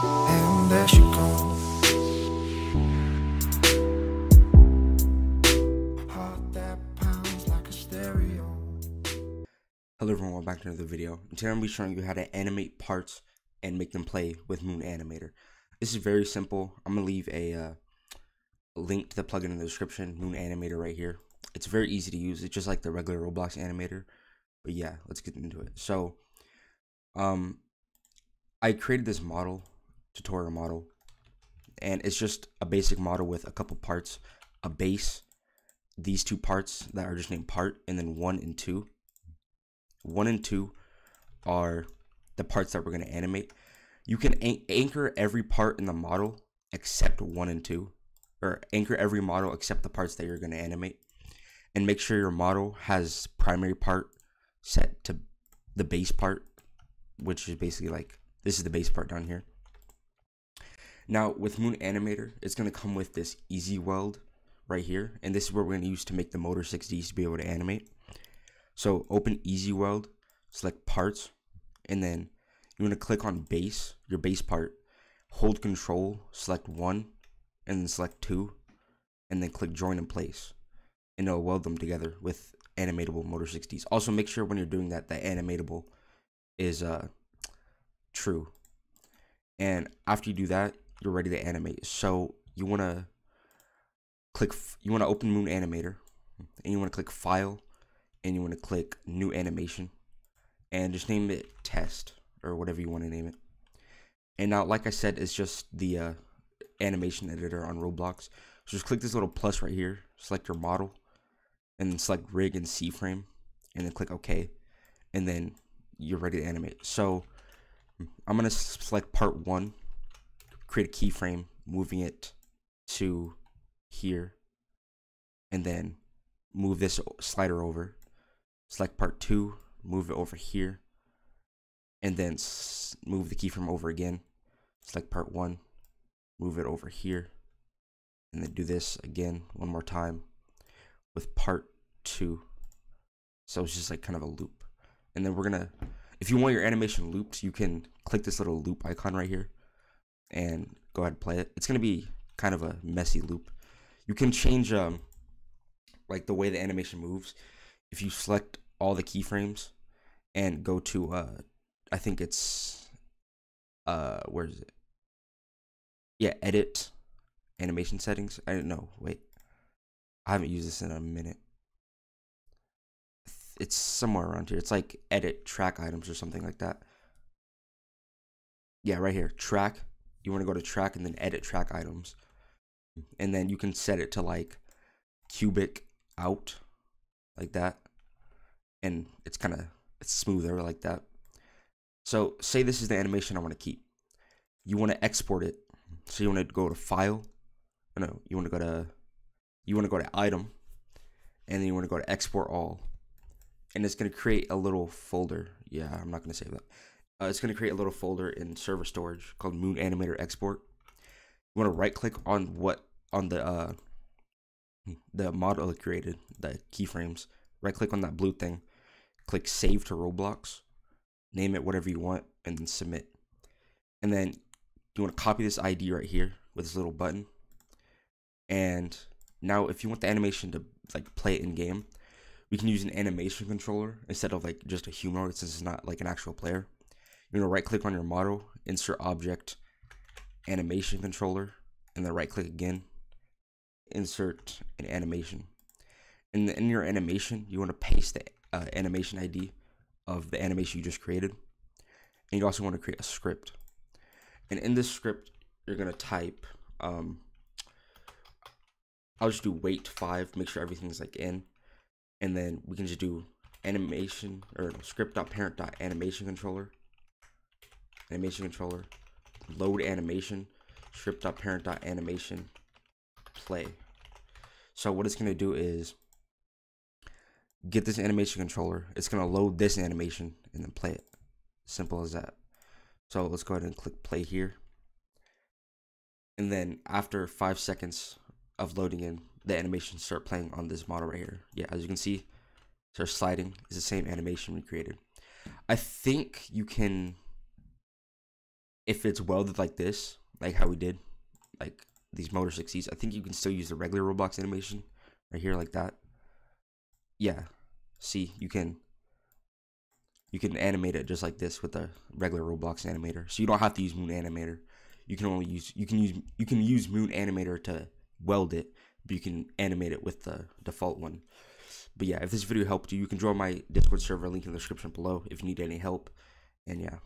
And there she. Hello everyone, welcome back to another video. Today I'm going to be showing you how to animate parts and make them play with Moon Animator. This is very simple. I'm going to leave a uh, link to the plugin in the description, Moon Animator right here. It's very easy to use. It's just like the regular Roblox animator. But yeah, let's get into it. So, um, I created this model, tutorial model, and it's just a basic model with a couple parts, a base, these two parts that are just named part, and then one and two. One and two are the parts that we're going to animate. You can an- anchor every part in the model except one and two, or anchor every model except the parts that you're going to animate, and make sure your model has primary part set to the base part, which is basically like this is the base part down here. Now with Moon Animator, it's going to come with this Easy Weld right here, and this is what we're going to use to make the Motor 6Ds to be able to animate. So open Easy Weld, select parts, and then you want to click on base, your base part, hold control, select one, and then select two, and then click join in place. And it'll weld them together with animatable Motor 6Ds. Also make sure when you're doing that, that animatable is uh true. And after you do that, you're ready to animate. So you want to click, you want to open Moon Animator, and you want to click File, and you want to click New Animation, and just name it Test or whatever you want to name it. And now, like I said, it's just the uh, animation editor on Roblox. So just click this little plus right here, select your model, and then select Rig and C frame, and then click OK, and then you're ready to animate. So I'm gonna select part one, create a keyframe, moving it to here, and then move this slider over. Select part two, move it over here, and then move the keyframe over again. Select part one, move it over here, and then do this again one more time with part two. So it's just like kind of a loop. And then we're gonna if you want your animation looped, you can click this little loop icon right here and go ahead and play it. It's going to be kind of a messy loop. You can change um like the way the animation moves if you select all the keyframes and go to uh I think it's uh where is it? Yeah, edit animation settings. I don't know. Wait. I haven't used this in a minute it's somewhere around here. It's like edit track items or something like that. Yeah, right here, track. You want to go to track and then edit track items. And then you can set it to like cubic out like that. And it's kind of it's smoother like that. So say this is the animation I want to keep. You want to export it. So you want to go to file. Oh, no, you want to go to you want to go to item and then you want to go to export all and it's going to create a little folder. Yeah, I'm not going to save that. Uh, it's going to create a little folder in server storage called Moon Animator Export. You want to right click on what on the uh, the model it created, the keyframes. Right click on that blue thing, click Save to Roblox, name it whatever you want, and then submit. And then you want to copy this ID right here with this little button. And now, if you want the animation to like play it in game, we can use an animation controller instead of like just a humanoid since it's not like an actual player. You're gonna right click on your model, insert object, animation controller, and then right click again, insert an animation. And in your animation, you want to paste the uh, animation ID of the animation you just created. And you also want to create a script. And in this script, you're gonna type. Um, I'll just do wait five, make sure everything's like in and then we can just do animation or script.parent.animation controller animation controller load animation script.parent.animation play. So what it's going to do is get this animation controller it's going to load this animation and then play it. Simple as that. So let's go ahead and click play here. And then after five seconds of loading in the animation start playing on this model right here. Yeah, as you can see, start sliding. Is the same animation we created. I think you can if it's welded like this, like how we did, like these Motor 6Ds, I think you can still use the regular Roblox animation right here like that. Yeah, see, you can you can animate it just like this with the regular Roblox animator. So you don't have to use Moon Animator. You can only use you can use you can use Moon Animator to weld it, but you can animate it with the default one. But yeah, if this video helped you, you can join my Discord server link in the description below if you need any help. And yeah.